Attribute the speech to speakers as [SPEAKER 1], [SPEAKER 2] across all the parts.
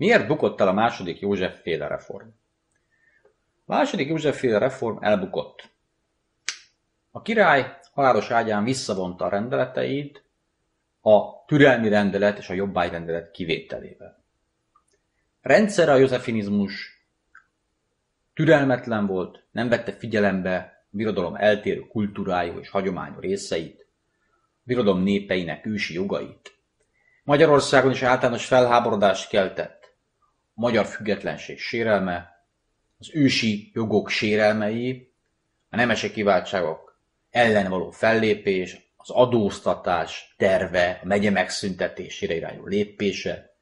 [SPEAKER 1] Miért bukott el a második József féle reform? A második József féle reform elbukott. A király halálos ágyán visszavonta a rendeleteit a türelmi rendelet és a jobbágyrendelet kivételével. Rendszere a józsefinizmus türelmetlen volt, nem vette figyelembe a birodalom eltérő kultúrájú és hagyományú részeit, a birodalom népeinek ősi jogait. Magyarországon is általános felháborodást keltett magyar függetlenség sérelme, az ősi jogok sérelmei, a nemesek kiváltságok ellen való fellépés, az adóztatás terve, a megye megszüntetésére irányuló lépése.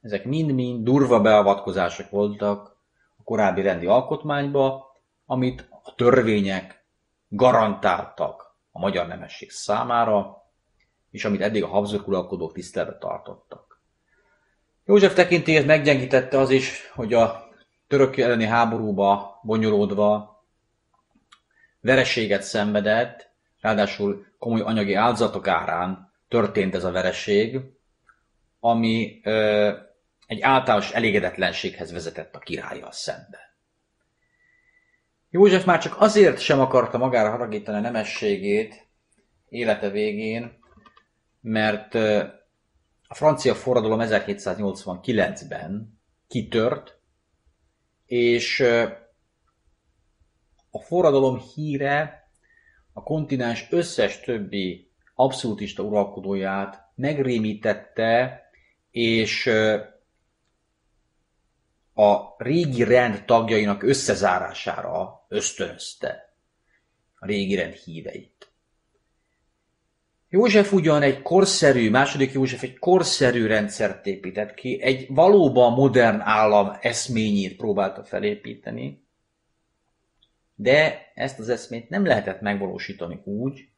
[SPEAKER 1] Ezek mind-mind durva beavatkozások voltak a korábbi rendi alkotmányba, amit a törvények garantáltak a magyar nemesség számára, és amit eddig a Habsburg uralkodók tisztelbe tartottak. József tekintélyét meggyengítette az is, hogy a török elleni háborúba bonyolódva vereséget szenvedett, ráadásul komoly anyagi áldozatok árán történt ez a vereség, ami ö, egy általános elégedetlenséghez vezetett a királlyal szembe. József már csak azért sem akarta magára haragítani a nemességét élete végén, mert a francia forradalom 1789-ben kitört, és a forradalom híre a kontinens összes többi abszolútista uralkodóját megrémítette, és a régi rend tagjainak összezárására ösztönözte a régi rend híveit. József ugyan egy korszerű, második József egy korszerű rendszert épített ki, egy valóban modern állam eszményét próbálta felépíteni, de ezt az eszmét nem lehetett megvalósítani úgy,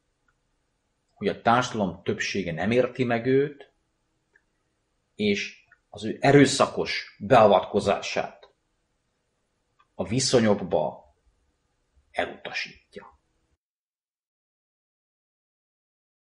[SPEAKER 1] hogy a társadalom többsége nem érti meg őt, és az ő erőszakos beavatkozását a viszonyokba elutasítja.